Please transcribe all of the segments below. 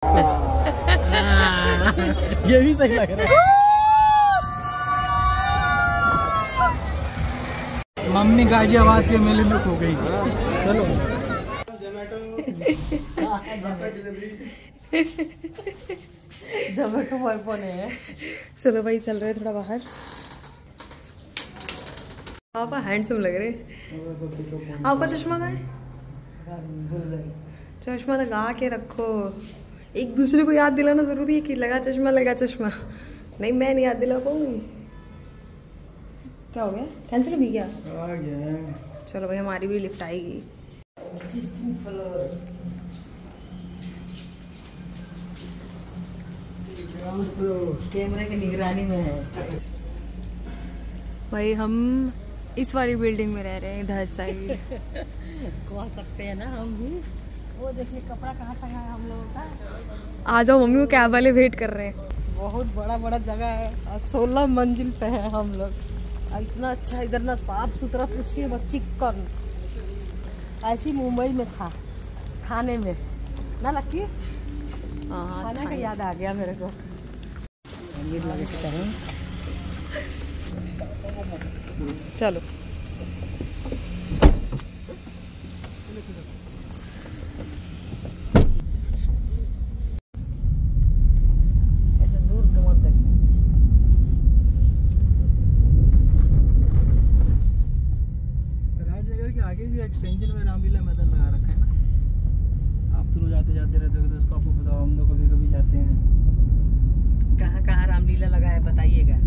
ये भी सही लग रहा है। मम्मी गाजियाबाद के मेले में खो गई। चलो। जोमेटो बॉय फ़ोन है। चलो भाई चल रहे थोड़ा बाहर। पापा हैंडसम लग रहे। आपका चश्मा कहाँ चश्मा लगा के रखो। एक दूसरे को याद दिलाना ज़रूरी है कि लगा चश्मा लगा चश्मा। नहीं मैं नहीं याद दिला पाऊँगी। क्या हो गया? कैंसिल होगी क्या? आ गया चलो भाई हमारी भी लिफ्ट आएगी। कैमरे की निगरानी में है। भाई हम इस वाली बिल्डिंग में रह रहे हैं इधर साइड कह सकते हैं ना हम। भी वो देखिए कपड़ा कहाँ टंगा है हम लोगों का। आ जाओ मम्मी को कैब वाले वेट कर रहे हैं। बहुत बड़ा बड़ा जगह है। और सोलह मंजिल पे है हम लोग। और इतना अच्छा इधर ना साफ़ सुथरा पूछिए बस चिकन ऐसी मुंबई में था खाने में। ना लक्की हाँ खाने का याद आ गया मेरे को। चलो ऐसे दूर के मत देख राजनगर के आगे भी एक्सटेंशन में रामलीला मैदान लगा रखा है ना आप तो रोज आते जाते रहते हो तो उसको आपको बताओ हम लोग कभी कभी जाते हैं कहाँ कहाँ रामलीला लगा है बताइएगा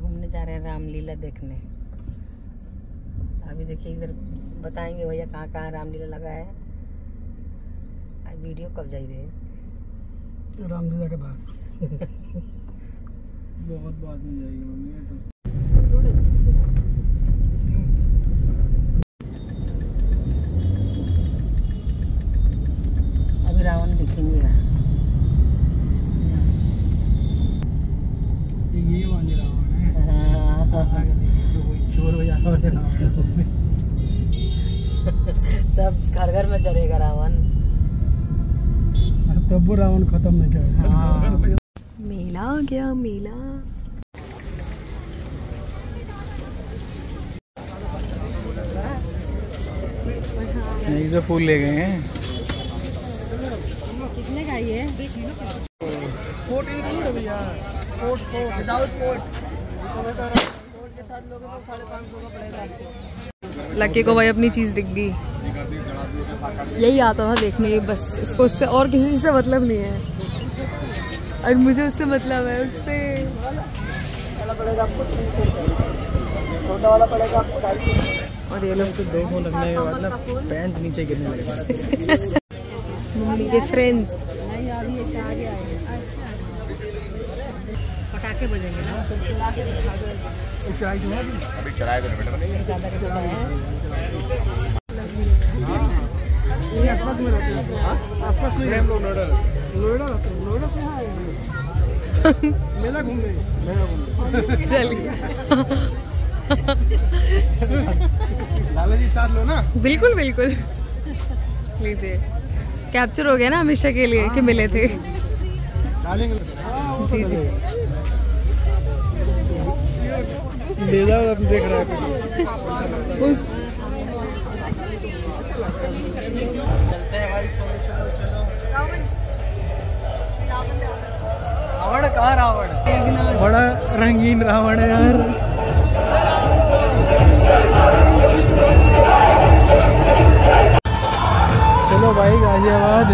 घूमने जा रहे हैं रामलीला देखने। अभी देखिए इधर बताएँगे भैया कहाँ कहाँ रामलीला लगा है। वीडियो कब जाई रहे रामलीला के बाद। बहुत बाद में जाएगी मम्मी तो। अभी रावण देखेंगे ये ये वाले रावण है आगे देखिए तो कोई चोर हो जाता है रावण सब घर घर में चलेगा रावण। तब रावण खत्म नहीं किया। हाँ। मेला आ गया मेला। एक से फूल ले गए हैं। कितने का ये? कोट इंक्लूड है भैया। Coat coat without coat coat लोगे लकी को भाई अपनी चीज़ दिख गई। यही आता था देखने, बस इसको उससे और किसी से मतलब नहीं है। और मुझे उससे मतलब है, उससे। और ये लोग तो दो लगने के बाद ना पैंट नीचे गिरने लगेगा मम्मी के फ्रेंड्स पटाखे बजेंगे ना। तो चला के दिखा दो चाय जो है दादा के साथ है ये आसपास में रहते हैं आसपास नहीं हम लोग नोएडा नोएडा रहते हैं नोएडा से यहाँ आए मेला घूम मेला घूम चलिए लाला जी साथ लो ना बिल्कुल बिल्कुल। लीजिए। कैप्चर हो गया ना हमेशा के लिए कि मिले थे। जी जी। ले जाओ अभी देख रहा है। उस चलते हैं भाई चलो चलो चलो रावण कहाँ रावण बड़ा रंगीन रावण है यार। चलो भाई गाजियाबाद।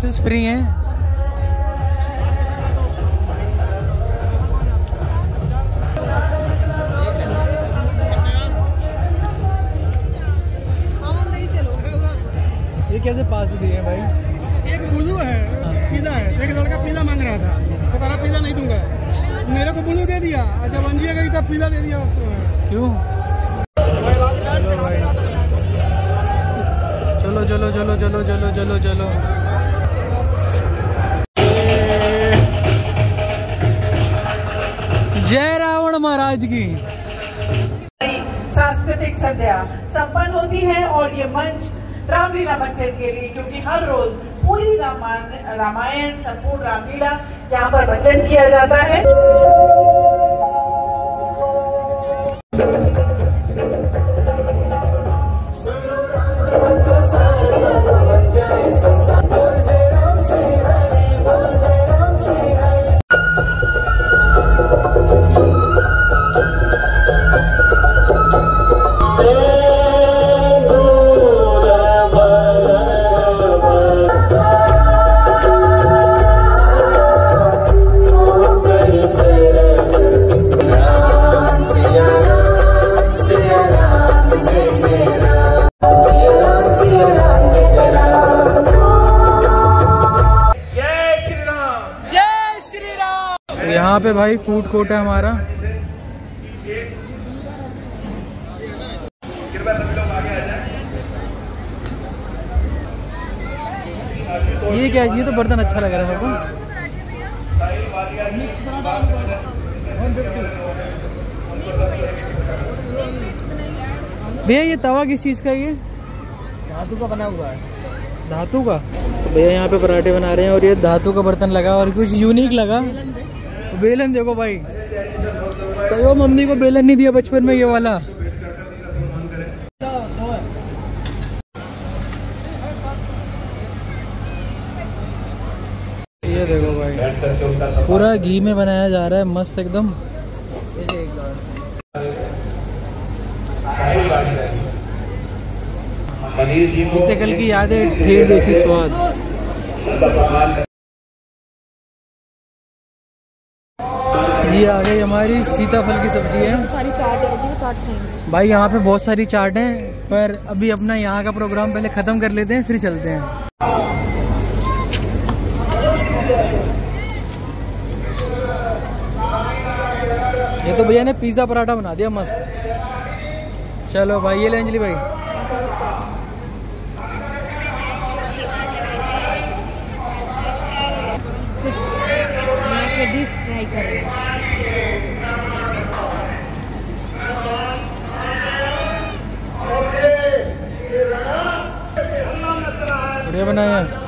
पासेस फ्री हैं? ये कैसे पास दिए हैं भाई? एक बुलू है पिज़्ज़ा है। एक लड़का पिज़्ज़ा मांग रहा था। तो कहा पिज़्ज़ा नहीं दूँगा। मेरे को बुलू दे दिया। जब अंजिया गई तब पिज़्ज़ा दे दिया उसको। क्यों? चलो चलो चलो चलो चलो चलो चलो। जय रावण महाराज की। सांस्कृतिक संध्या संपन्न होती है और ये मंच रामलीला मंचन के लिए, क्योंकि हर रोज पूरी रामायण संपूर्ण रामलीला यहाँ पर मंचन किया जाता है। यहाँ पे भाई? फ़ूड कोर्ट है हमारा। ये क्या ये तो बर्तन अच्छा लग रहा है मेरे को भैया ये तवा किस चीज़ का ये? धातु का बना हुआ है। धातु का? तो भैया यहाँ पे पराठे बना रहे हैं और ये धातु का बर्तन लगा और कुछ यूनिक लगा। बेलन देखो भाई। सही मम्मी को बेलन नहीं दिया बचपन में ये वाला। ये देखो भाई। पूरा घी में बनाया जा रहा है, मस्त एकदम। कल की यादें, ढेर देखी स्वाद। आ गई हमारी सीताफल की सब्ज़ी है। सारी चाट है चाट भाई यहाँ पे बहुत सारी चाट हैं पर अभी अपना यहाँ का प्रोग्राम पहले ख़त्म कर लेते हैं फिर चलते हैं। ये तो भैया ने पिज़्ज़ा पराठा बना दिया मस्त। चलो भाई ये ले अंजलि भाई। ट्राई करें बढ़िया बनाया है।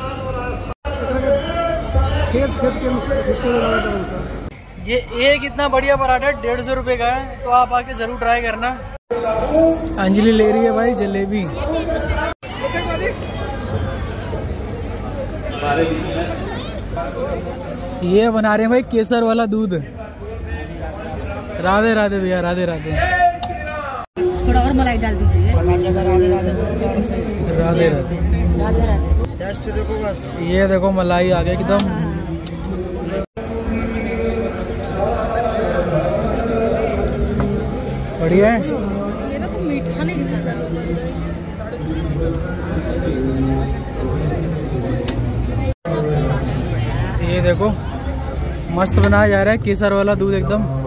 ये एक इतना बढ़िया पराठा डेढ़ सौ रुपये का है तो आप आके ज़रूर ट्राई करना। अंजलि ले रही है भाई जलेबी। ये बना रहे हैं भाई केसर वाला दूध। राधे राधे भैया राधे राधे। थोड़ा और मलाई डाल दीजिए। राधे राधे। राधे राधे। टेस्ट देखो बस। ये देखो मलाई आ गया एकदम। बढ़िया है। ये ना तो मीठा नहीं ये देखो मस्त बनाया जा रहा है केसर वाला दूध एकदम।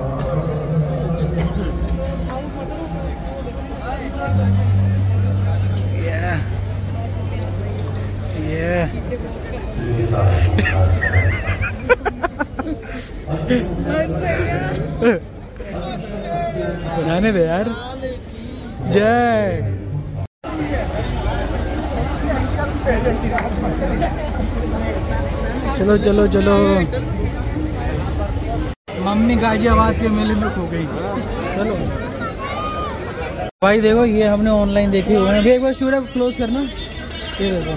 बनाने दे यार। जय। चलो चलो चलो। मम्मी गाजियाबाद के मेले में खो गई। चलो। भाई देखो, ये हमने ऑनलाइन देखे हुए हैं। एक बार शूर क्लोज करना। ये देखो।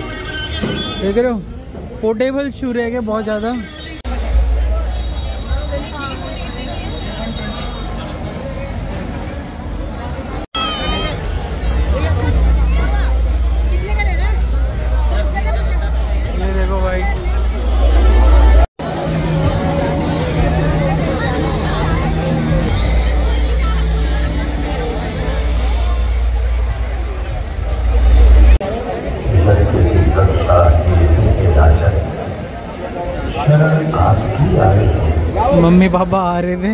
देख रहे हो? पोर्टेबल शू रह बहुत ज़्यादा। मम्मी पापा आ रहे थे।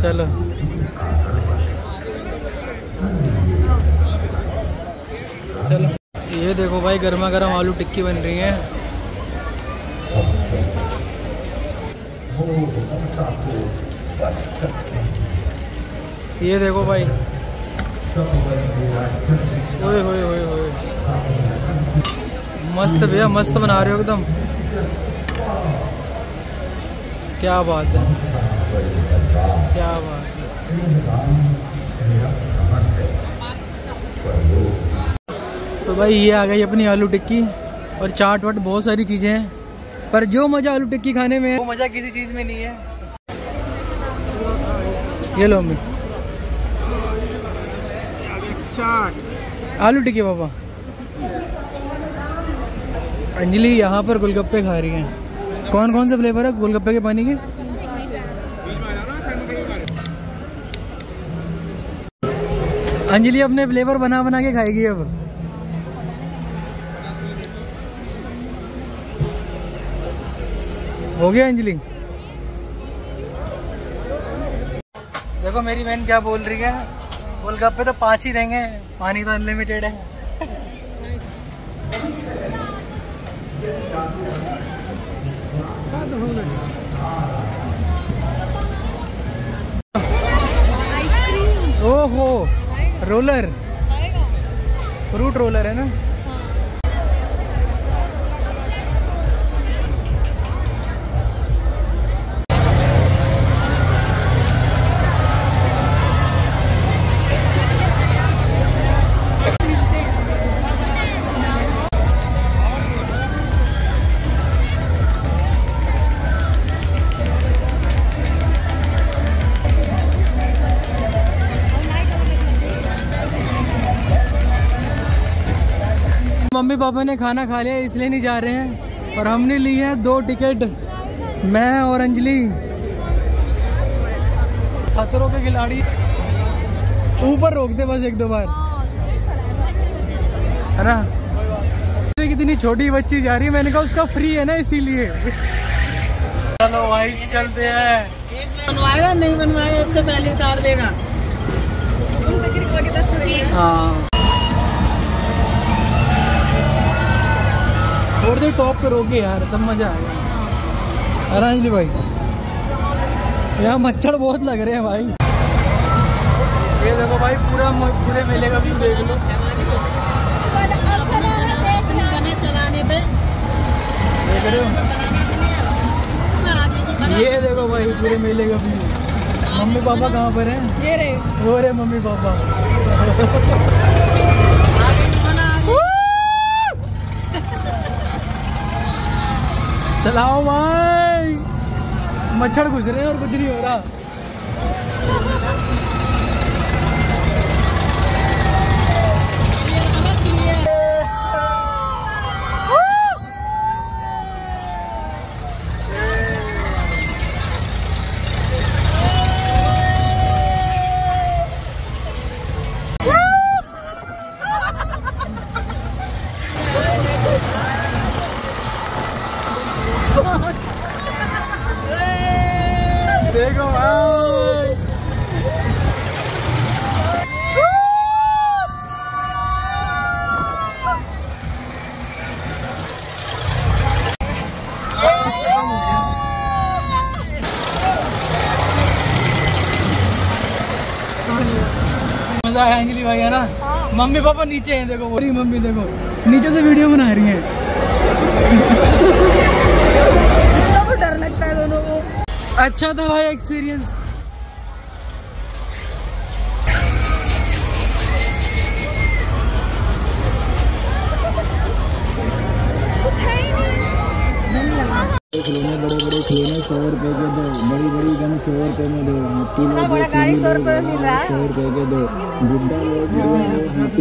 चलो। चलो। ये देखो भाई गर्मा गर्म आलू टिक्की बन रही है। ये देखो भाई। ओए होए होए होए मस्त भैया, मस्त बना रहे हो एकदम। क्या बात है? क्या बात है? तो भाई ये आ गई अपनी आलू टिक्की और चाट वाट बहुत सारी चीज़ें हैं पर जो मज़ा आलू टिक्की खाने में है वो मज़ा किसी चीज़ में नहीं है। ये लो अम्मी चाट। आलू टिक्की पापा। अंजलि यहाँ पर गोलगप्पे खा रही हैं। कौन कौन से फ्लेवर है गोलगप्पे के पानी के? अंजलि अपने फ्लेवर बना बना के खाएगी अब। हो गया अंजलि? देखो मेरी बहन क्या बोल रही है। गोलगप्पे तो पाँच ही देंगे, पानी तो अनलिमिटेड है। ओहो रोलर। फ्रूट रोलर है ना? मम्मी पापा ने खाना खा लिया इसलिए नहीं जा रहे हैं। और हमने ली है दो टिकट मैं और अंजलि। खतरों के खिलाड़ी। ऊपर रोक दे बस एक दो बार। है ना? कितनी छोटी बच्ची जा रही है मैंने कहा उसका फ्री है ना इसीलिए। चलो भाई चलते हैं। बनवाएगा नहीं बनवाएगा उससे पहले उतार देगा। हाँ। थोड़ी देर टॉप पे रोके यार तब मज़ा आएगा। अरे अंजलि भाई। यहाँ मच्छर बहुत लग रहे हैं भाई। ये देखो भाई पूरा पूरे मेले का व्यू देख लो। देख रहे हो? ये देखो भाई पूरे मेले का व्यू मम्मी पापा कहाँ पर हैं? ये रे वो रे मम्मी पापा। चलाओ भाई। मच्छर घुस रहे हैं और कुछ नहीं हो रहा। मम्मी पापा नीचे हैं देखो बोरी मम्मी देखो नीचे से वीडियो बना रही है। डर लगता है दोनों को अच्छा था भाई एक्सपीरियंस सौ रुपए के दो। बड़ी बड़ी गन सौ रुपए में दो। हाथी लोग है? सौ रुपए के दो। गुड्डा लोग